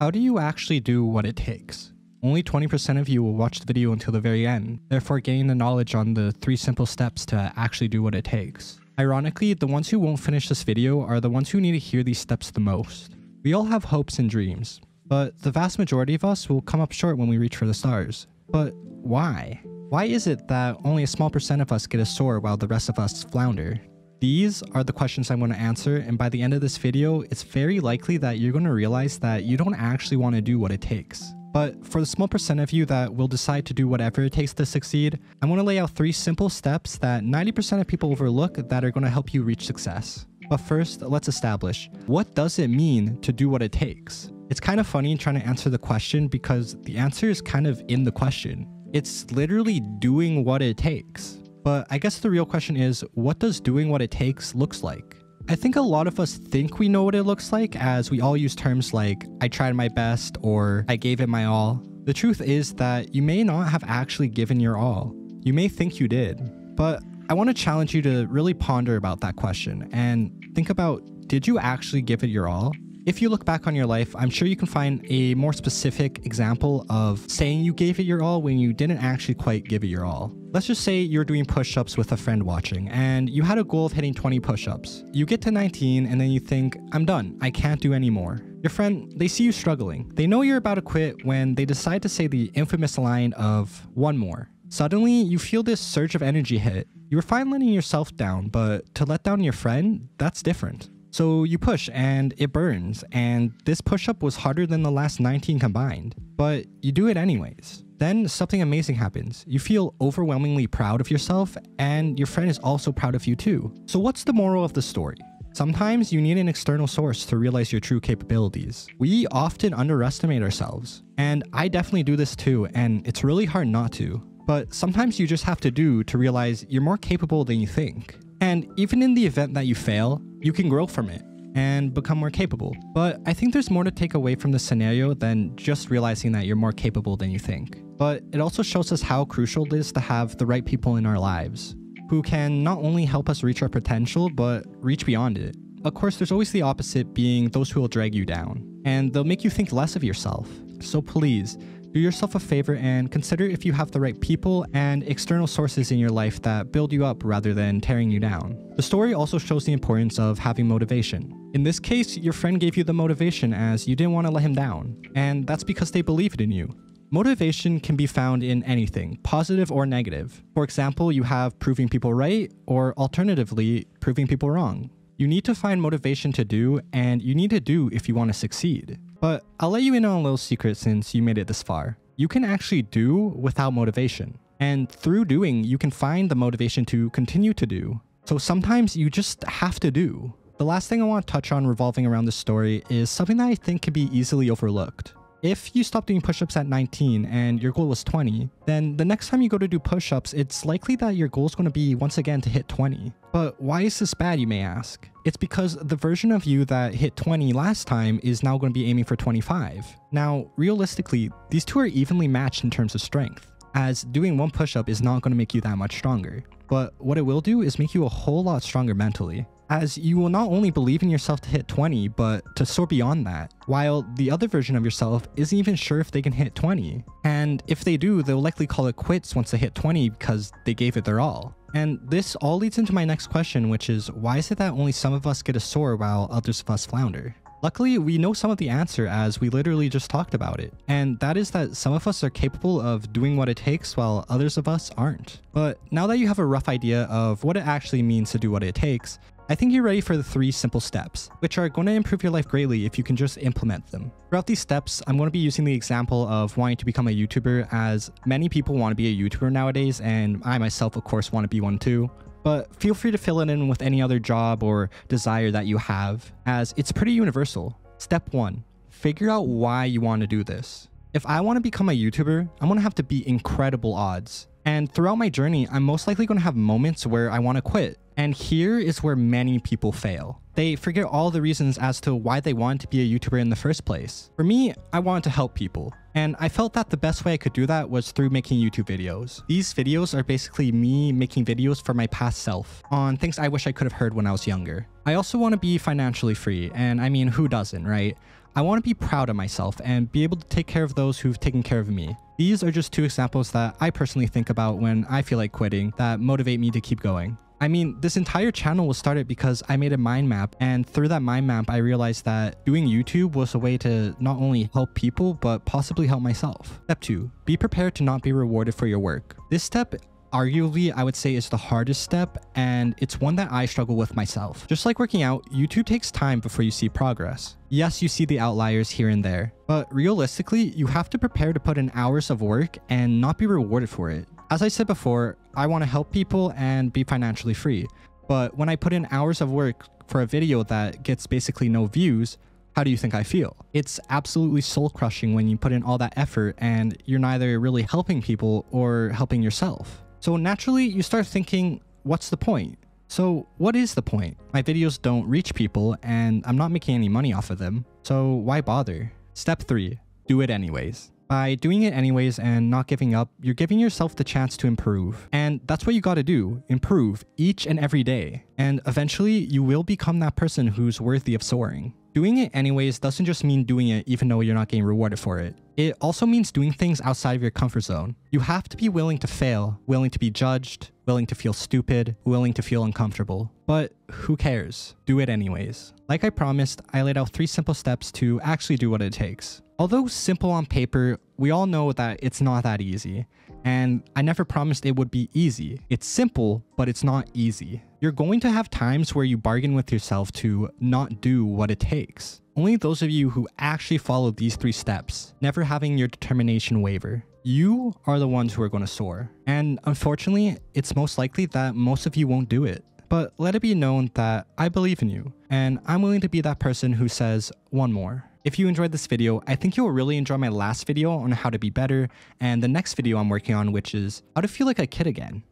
How do you actually do what it takes? Only 20% of you will watch the video until the very end, therefore gaining the knowledge on the three simple steps to actually do what it takes. Ironically, the ones who won't finish this video are the ones who need to hear these steps the most. We all have hopes and dreams, but the vast majority of us will come up short when we reach for the stars. But why? Why is it that only a small percent of us get a soar while the rest of us flounder? These are the questions I'm going to answer, and by the end of this video, it's very likely that you're going to realize that you don't actually want to do what it takes. But for the small percent of you that will decide to do whatever it takes to succeed, I want to lay out three simple steps that 90% of people overlook that are going to help you reach success. But first, let's establish what does it mean to do what it takes? It's kind of funny trying to answer the question because the answer is kind of in the question. It's literally doing what it takes. But I guess the real question is, what does doing what it takes looks like? I think a lot of us think we know what it looks like as we all use terms like, I tried my best or I gave it my all. The truth is that you may not have actually given your all. You may think you did. But I want to challenge you to really ponder about that question and think about did you actually give it your all? If you look back on your life, I'm sure you can find a more specific example of saying you gave it your all when you didn't actually quite give it your all. Let's just say you're doing push ups with a friend watching, and you had a goal of hitting 20 push ups. You get to 19, and then you think, I'm done, I can't do any more. Your friend, they see you struggling. They know you're about to quit when they decide to say the infamous line of, one more. Suddenly, you feel this surge of energy hit. You were fine letting yourself down, but to let down your friend, that's different. So you push and it burns, and this push up was harder than the last 19 combined, but you do it anyways. Then something amazing happens. You feel overwhelmingly proud of yourself, and your friend is also proud of you too. So, what's the moral of the story? Sometimes you need an external source to realize your true capabilities. We often underestimate ourselves, and I definitely do this too, and it's really hard not to. But sometimes you just have to do to realize you're more capable than you think. And even in the event that you fail, you can grow from it and become more capable. But I think there's more to take away from this scenario than just realizing that you're more capable than you think. But it also shows us how crucial it is to have the right people in our lives who can not only help us reach our potential, but reach beyond it. Of course, there's always the opposite being those who will drag you down, and they'll make you think less of yourself. So please, do yourself a favor and consider if you have the right people and external sources in your life that build you up rather than tearing you down. The story also shows the importance of having motivation. In this case, your friend gave you the motivation as you didn't want to let him down, and that's because they believed in you. Motivation can be found in anything, positive or negative. For example, you have proving people right, or alternatively, proving people wrong. You need to find motivation to do, and you need to do if you want to succeed. But I'll let you in on a little secret since you made it this far. You can actually do without motivation. And through doing, you can find the motivation to continue to do. So sometimes you just have to do. The last thing I want to touch on revolving around this story is something that I think can be easily overlooked. If you stop doing push-ups at 19 and your goal was 20, then the next time you go to do push-ups, it's likely that your goal is going to be once again to hit 20. But why is this bad, you may ask? It's because the version of you that hit 20 last time is now going to be aiming for 25. Now, realistically, these two are evenly matched in terms of strength, as doing one push-up is not going to make you that much stronger. But what it will do is make you a whole lot stronger mentally as you will not only believe in yourself to hit 20, but to soar beyond that, while the other version of yourself isn't even sure if they can hit 20. And if they do, they'll likely call it quits once they hit 20 because they gave it their all. And this all leads into my next question, which is why is it that only some of us get a soar while others of us flounder? Luckily, we know some of the answer as we literally just talked about it, and that is that some of us are capable of doing what it takes while others of us aren't. But now that you have a rough idea of what it actually means to do what it takes, I think you're ready for the three simple steps, which are going to improve your life greatly if you can just implement them. Throughout these steps, I'm going to be using the example of wanting to become a YouTuber as many people want to be a YouTuber nowadays, and I myself, of course, want to be one too. But feel free to fill it in with any other job or desire that you have, as it's pretty universal. Step 1. Figure out why you want to do this. If I want to become a YouTuber, I'm going to have to beat incredible odds. And throughout my journey, I'm most likely going to have moments where I want to quit. And here is where many people fail. They forget all the reasons as to why they wanted to be a YouTuber in the first place. For me, I wanted to help people. And I felt that the best way I could do that was through making YouTube videos. These videos are basically me making videos for my past self on things I wish I could have heard when I was younger. I also want to be financially free, and I mean, who doesn't, right? I want to be proud of myself and be able to take care of those who've taken care of me. These are just two examples that I personally think about when I feel like quitting that motivate me to keep going. I mean, this entire channel was started because I made a mind map, and through that mind map, I realized that doing YouTube was a way to not only help people, but possibly help myself. Step 2. Be prepared to not be rewarded for your work. This step arguably I would say is the hardest step and it's one that I struggle with myself. Just like working out, YouTube takes time before you see progress. Yes, you see the outliers here and there, but realistically, you have to prepare to put in hours of work and not be rewarded for it. As I said before, I want to help people and be financially free, but when I put in hours of work for a video that gets basically no views, how do you think I feel? It's absolutely soul crushing when you put in all that effort and you're neither really helping people or helping yourself. So naturally, you start thinking, what's the point? So, what is the point? My videos don't reach people and I'm not making any money off of them. So, why bother? Step 3 Do it anyways. By doing it anyways and not giving up, you're giving yourself the chance to improve. And that's what you gotta do improve each and every day. And eventually, you will become that person who's worthy of soaring. Doing it anyways doesn't just mean doing it even though you're not getting rewarded for it. It also means doing things outside of your comfort zone. You have to be willing to fail, willing to be judged, willing to feel stupid, willing to feel uncomfortable. But who cares? Do it anyways. Like I promised, I laid out three simple steps to actually do what it takes. Although simple on paper, we all know that it's not that easy. And I never promised it would be easy. It's simple, but it's not easy. You're going to have times where you bargain with yourself to not do what it takes. Only those of you who actually follow these three steps, never having your determination waver, you are the ones who are going to soar. And unfortunately, it's most likely that most of you won't do it. But let it be known that I believe in you, and I'm willing to be that person who says one more. If you enjoyed this video, I think you'll really enjoy my last video on how to be better and the next video I'm working on which is how to feel like a kid again.